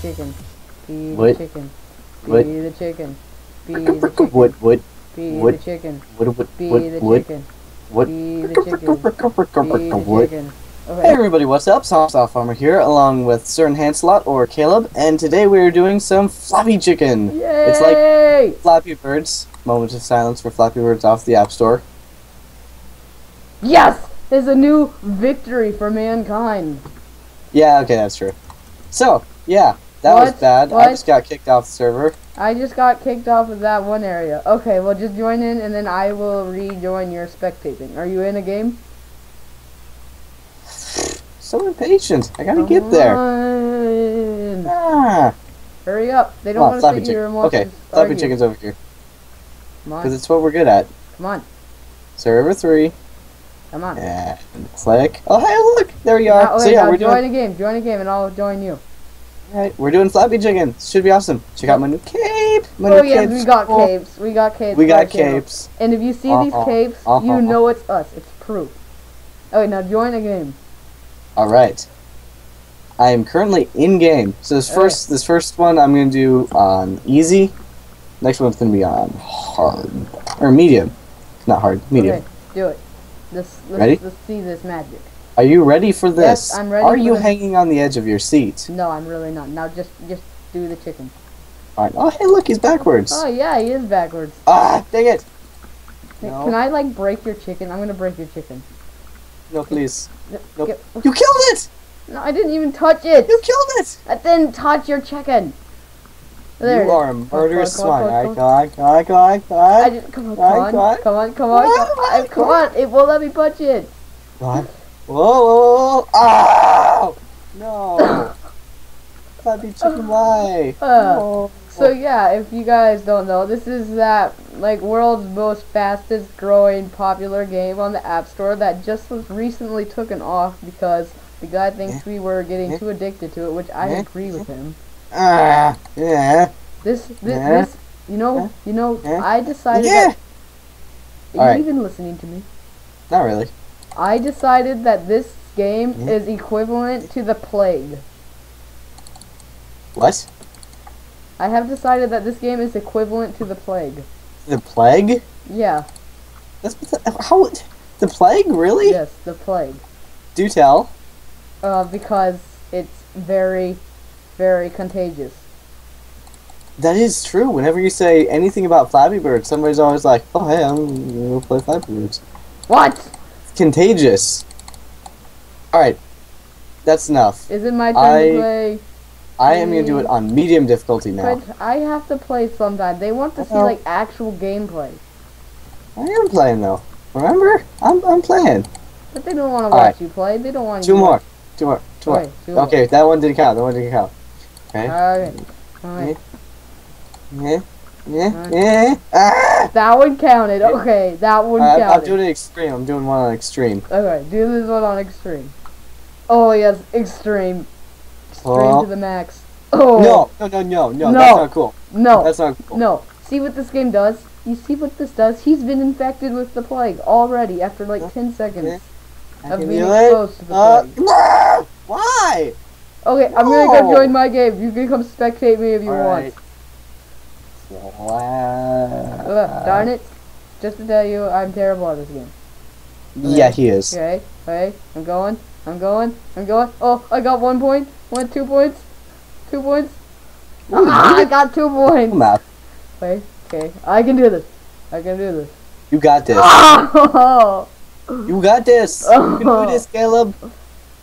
chicken. What? the chicken. What? the chicken. Feed the chicken. What? What? What? the chicken. What? What? Feed What? the What? chicken. What? Feed the chicken. Feed the What? chicken. Hey Okay. everybody, what's up? Soft Farmer here, along with Sir Hanslot or Caleb, and today we're doing some Flappy Chicken. Yay! It's like Flappy Birds. Moment of silence for Flappy Birds off the App Store. yes! There's a new victory for mankind. Yeah, okay, that's true. So, yeah, that was What? bad. I just got kicked off the server. I just got kicked off of that one area. Okay, well just join in and then I will rejoin your spectating. Are you in a game? So impatient. I gotta get there. Come on. Ah, Hurry up. They don't want to sit here and watch Okay, Flappy. Chicken's over here. Come on. Because it's what we're good at. Come on. Server 3. Come on. And click. Oh, hey, look! There you are. Now, so yeah, we're join doing... a game. Join a game and I'll join you. Alright, we're doing Flappy Chicken. Should be awesome. Check out my new cape. My Oh new yes, cape's we got cool. capes. We got capes. We got capes. And if you see these Uh-huh. capes, Uh-huh. you know it's us. It's proof. Oh wait, now join a game. Alright. I am currently in game. So this first this first one I'm gonna do on easy. Next one's gonna be on hard. Or medium. Not hard, medium. Okay, do it. Let's let's, Ready? let's see this magic. Are you ready for this? Yes, I'm ready Are you this. hanging on the edge of your seat? No, I'm really not. Now just just do the chicken. Alright. Oh hey look, he's backwards. Oh yeah, he is backwards. Ah, dang it! Hey, No. Can I like break your chicken? I'm gonna break your chicken. No please. Yep, Nope. yep. You killed it! No, I didn't even touch it. You killed it! I didn't touch your chicken. There you are a murderous Come on, come swine. come Alright, come on, come on, come I on, come on, Come on, come on. come on, come on, Come on, on, come on. It won't let me punch it. come on. Whoa, whoa. Ow! No! Flappy chicken, why? Uh, So yeah, if you guys don't know, this is that like world's most fastest growing popular game on the App Store that just was recently taken off because the guy thinks we were getting too addicted to it, which I agree with him. Ah, yeah. This this, this you know you know. I decided Yeah. that are you even listening to me? Not really. I decided that this game Yeah. is equivalent to the plague. What? I have decided that this game is equivalent to the plague. The plague? Yeah, That's how? The plague? Really? yes, the plague. Do tell. Uh, because it's very, very contagious. That is true. Whenever you say anything about Flappy Bird, somebody's always like, "Oh, hey, I'm gonna play Flappy Birds." What? Contagious. All right, that's enough. Is it my turn I- to play? I am gonna do it on medium difficulty now. But I have to play sometime. They want to see like actual gameplay, I am playing though. Remember, I'm I'm playing. but they don't want to watch right. you play. They don't want Two you. more, two more, two more. Okay, two more. Okay, that one didn't count. That one didn't count. Okay. Okay. Alright. Yeah. Yeah. Alright. Yeah. Ah! That one counted. Okay, that one I'm, I'm doing it extreme. I'm doing one on extreme. Okay, do this one on extreme. Oh yes, extreme. Extreme Oh. to the max. Oh No, no, no, no, no, No. That's not cool. no, That's not cool. no. See what this game does? You see what this does? He's been infected with the plague already after like Yeah. 10 seconds I of being do it. exposed to the Uh, plague. no! Why? Okay, I'm gonna go join my game. You can come spectate me if you Alright. want. Wow. Ugh, darn it. Just to tell you, I'm terrible at this game. Yeah, he is. Okay, okay, I'm going, I'm going, I'm going. Oh, I got one point, one, two points, two points. Ooh, Ah, I got two points. Map. Wait, okay, I can do this. I can do this. You got this. Oh, You got this. You can do this, Caleb.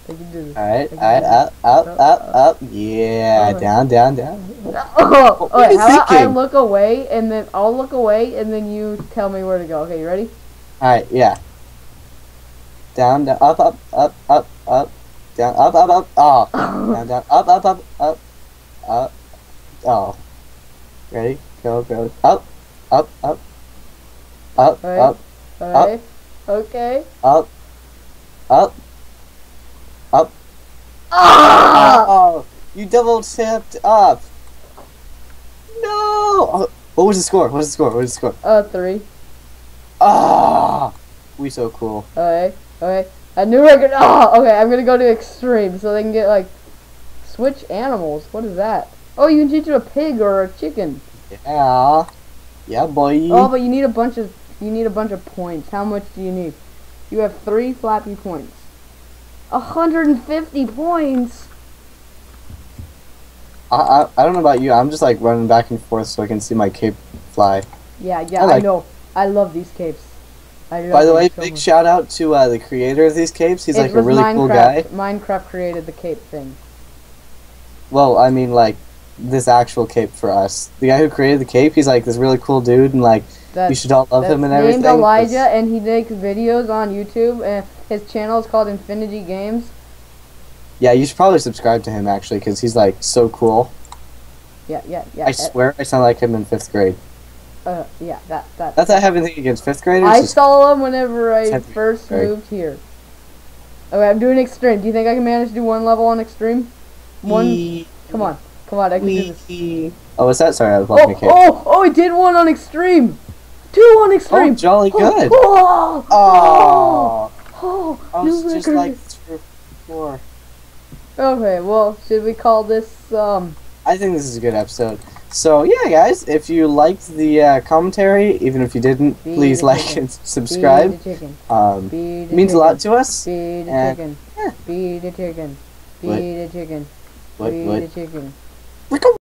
I can do this. Alright, alright, up, up, up, up. Yeah, Oh. down, down, down. Oh, are okay, how I look away and then I'll look away and then you tell me where to go. Okay, you ready? Alright, yeah. Down, down, up, up, up, up, up. Down, up, up, up. Oh. Down, down, up, up, up, up, up. Oh. Ready? Go, go. Up, up, up. Up, Alright. up. Okay. up, up. Up. Oh, you double tapped up. No. Oh, what was the score? What was the score? What was the score? Uh, three. Ah, we so cool. Okay. Okay. A new record. Oh, okay. I'm gonna go to extreme so they can get like switch animals. What is that? Oh, you can teach it a pig or a chicken. Yeah. Yeah, boy. Oh, but you need a bunch of you need a bunch of points. How much do you need? You have three flappy points. A hundred and fifty points. I, I, I don't know about you. I'm just like running back and forth so I can see my cape fly. Yeah, yeah, I I, know. I love these capes. By the way, so big much. shout out to uh, the creator of these capes. He's It like a really cool guy. Minecraft. Minecraft created the cape thing. Well, I mean, like this actual cape for us. The guy who created the cape, he's like this really cool dude, and like That, you should all love him and everything. named. Elijah, and he makes videos on YouTube. And his channel is called Infinity Games. Yeah, you should probably subscribe to him actually, because he's like so cool. Yeah, yeah, yeah. I swear, I sound like him in fifth grade. Uh, yeah, that that. That's not that I have anything against fifth graders. I saw him whenever I first grade. moved here. Okay, I'm doing extreme. Do you think I can manage to do one level on extreme? One. Wee- Come on, come on, I can do this. wee- Oh, what's that? Sorry, I was blocking Oh, a cape. oh, oh! I did one on extreme. Two on extreme. Oh, extreme. jolly good. Oh, oh, Oh, oh, I new just like four. Okay, well, should we call this um? I think this is a good episode. So yeah, guys, if you liked the uh, commentary, even if you didn't, please like chicken. and subscribe. Chicken. Um, means a lot to us. Feed the and- chicken. yeah. Feed the chicken. What? Feed the chicken. What? Feed What? the chicken. What?